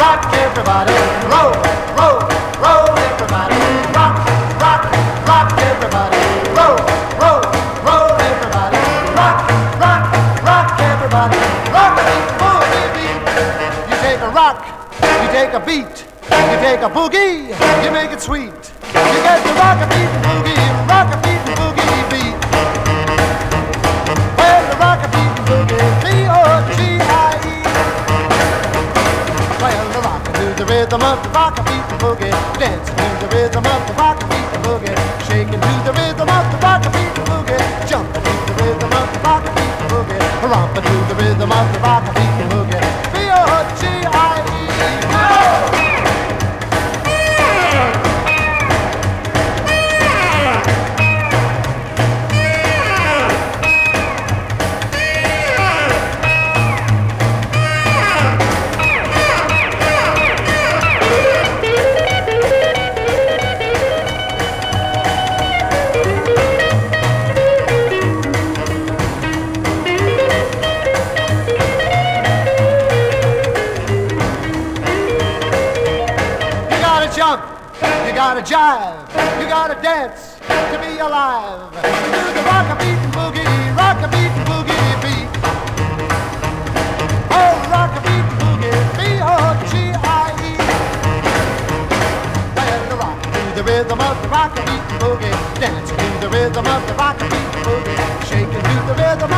everybody. Roll, roll, roll, everybody. Rock, rock, rock, everybody. Roll, roll, roll, everybody. Rock, rock, rock, everybody. Rock beat, boogie beat. You take a rock, you take a beat, you take a boogie, you make it sweet. You get the rock a beat boogie, rock a beat boogie rhythm of the rock a beat and boogie, dancing to the rhythm of the rock a beat and boogie, shaking to the rhythm of the rock and you gotta jive, you gotta dance to be alive. We do the rock a beat and boogie, rock a beat and boogie beat. Oh, rock a beat and boogie, B-O-G-I-E. Well, the rock to the rhythm of the rock a beat and boogie, dance to the rhythm of the rock a beat and boogie, shaking to the rhythm